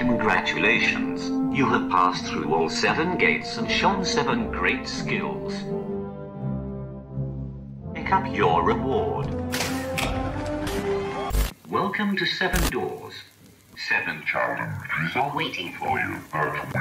Congratulations. You have passed through all seven gates and shown seven great skills. Pick up your reward. Welcome to Seven Doors. Seven challenges are waiting for you, at